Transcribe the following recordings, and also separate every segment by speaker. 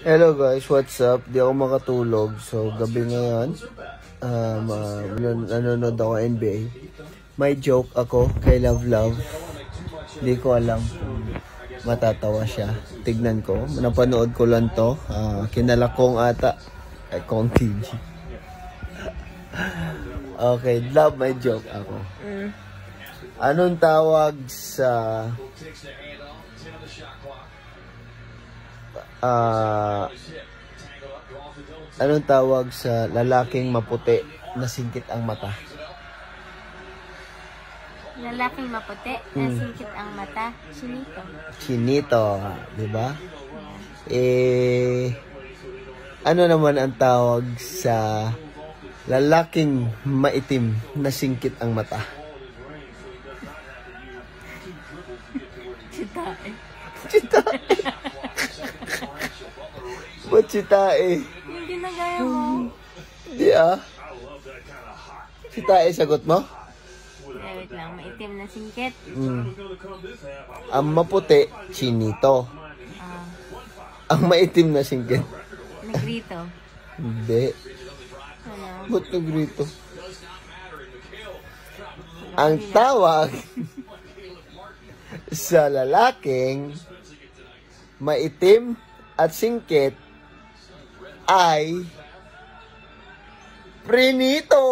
Speaker 1: Hello guys, what's up? Di ako makatulog. So, gabi ngayon, um, uh, nanonood ako NBA. May joke ako kay Love Love. Di ko alam kung matatawa siya. Tignan ko. Napanood ko lang to. Uh, kinalakong ata. Ay, Kong okay, love my joke ako. Anong tawag sa Ah, anong tawag sa lalaking maputi na singkit ang mata?
Speaker 2: Lalaking maputi, nasingkit ang mata, sinito.
Speaker 1: Chinito, di ba? Eh, ano naman ang tawag sa lalaking maitim na singkit ang mata?
Speaker 2: Chitae.
Speaker 1: Chitae. Ba't chitae?
Speaker 2: Yung ginagaya mo.
Speaker 1: Di ah. Chitae sagot mo?
Speaker 2: Wait lang, maitim na singkit.
Speaker 1: Mm. Ang maputi, chinito.
Speaker 2: Ah,
Speaker 1: Ang maitim na singkit.
Speaker 2: negrito.
Speaker 1: Hindi.
Speaker 2: Ano?
Speaker 1: Ba't nagrito? Ang tawag sa lalaking maitim at singkit ay prinito.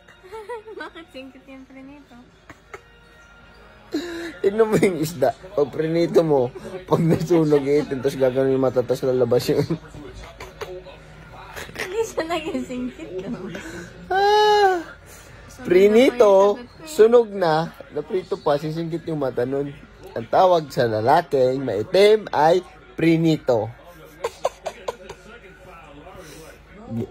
Speaker 2: Bakit singkit yung prinito?
Speaker 1: Tignan mo yung isda. Pag prinito mo, pag nasunog itin, tapos gagawin yung mata, tapos lalabas yun.
Speaker 2: Hindi siya naging singkit
Speaker 1: ah, prinito, sunog na, naprito pa, sisingkit yung mata nun. Ang tawag sa lalaking maitim ay prinito. 你